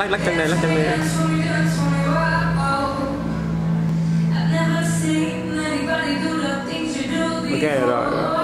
รักรักรักจังเลยรักจังเลย I've never seen anybody do the things you do Ok rồi, rồi.